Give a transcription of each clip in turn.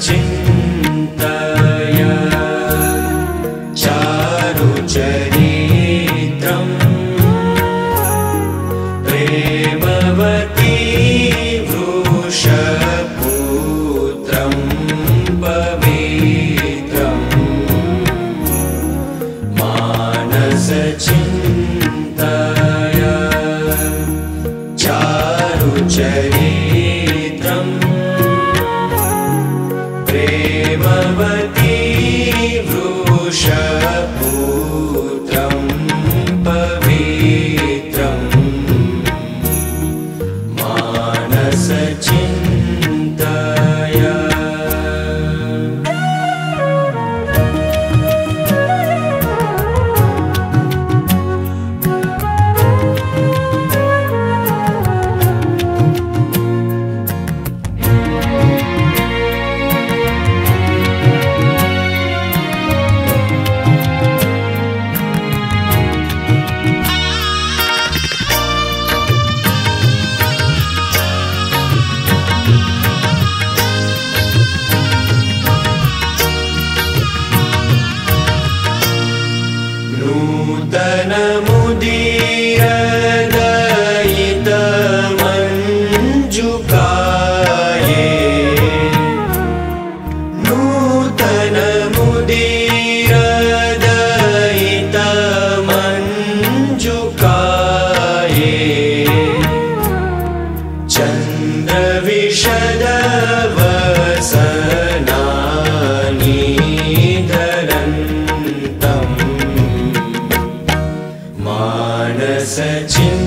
चिन्तय चारुचरित्रम्। प्रेमवती वृषपुत्रं पवित्रम्। मानसचिन्तय मानसचिन्तय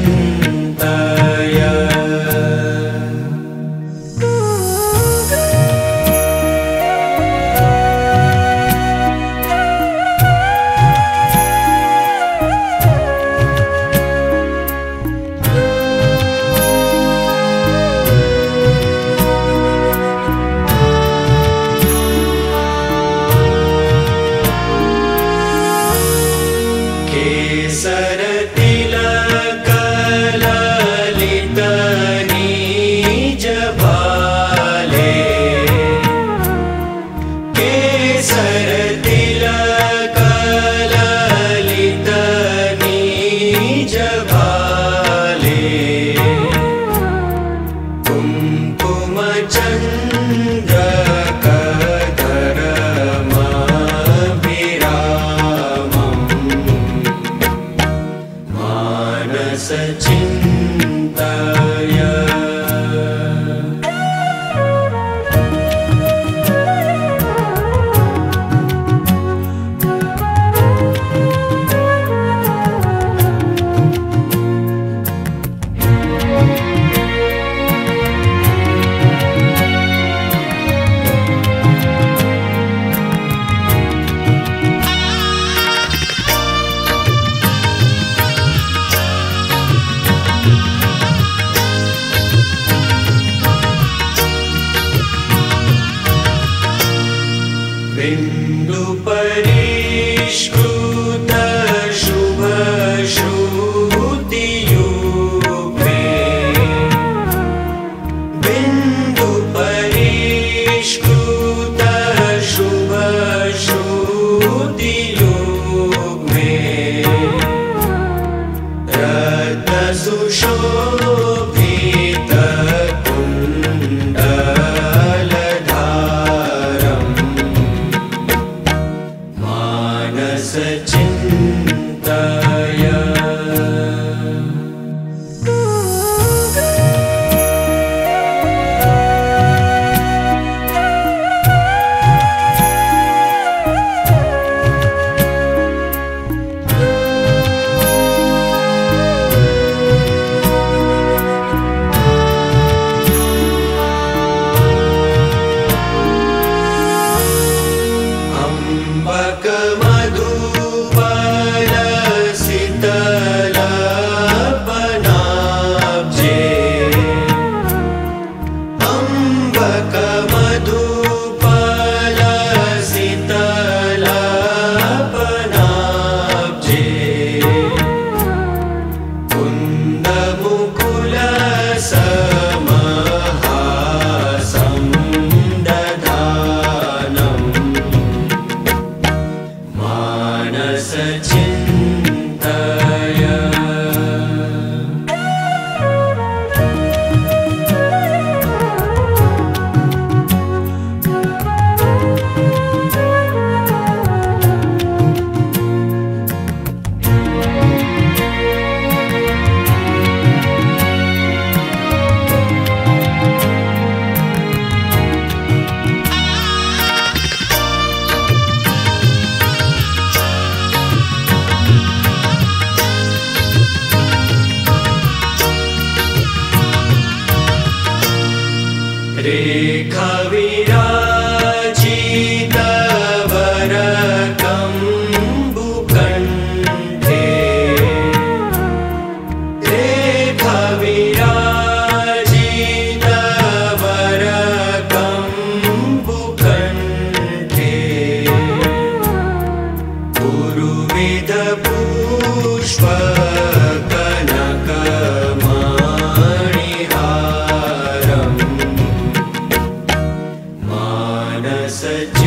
said.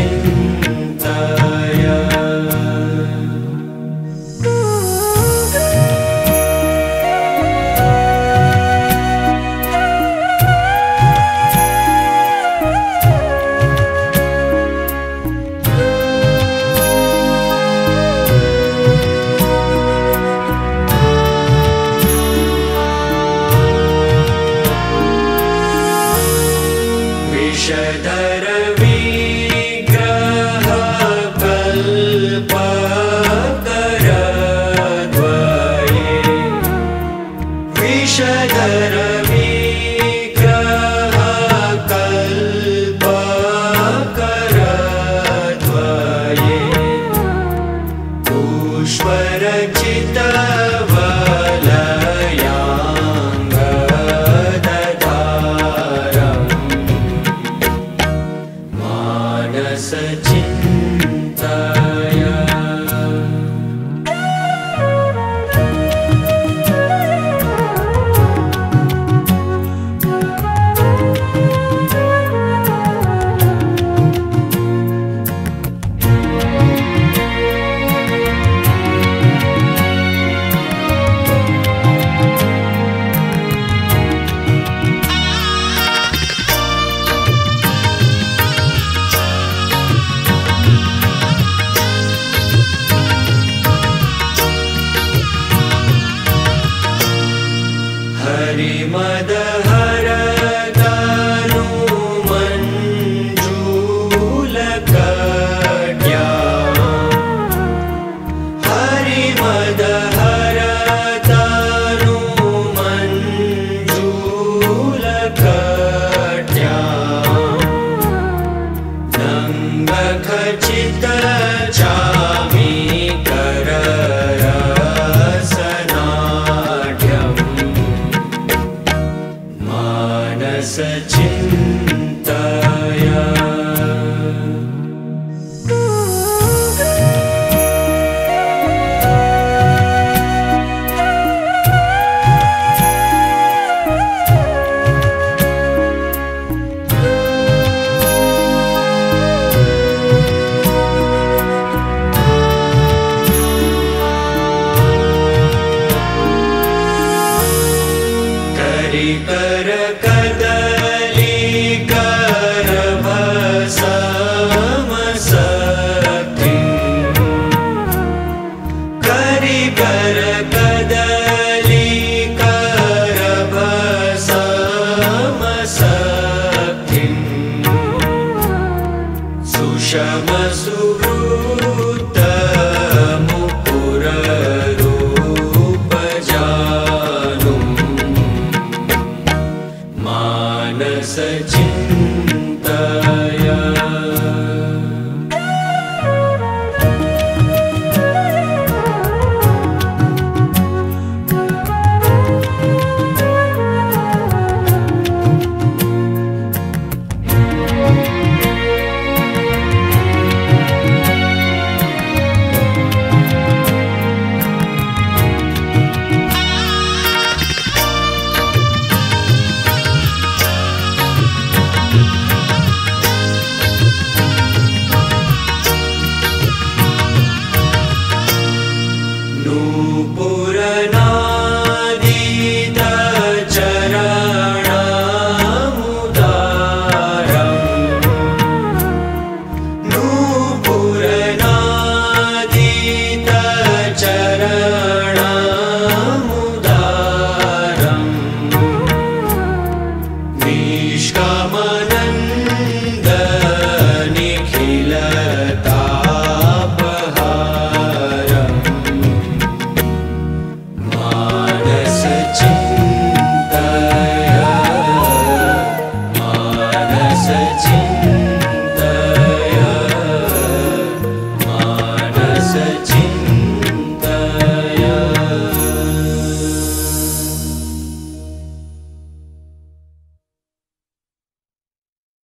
मानसचिन्ताय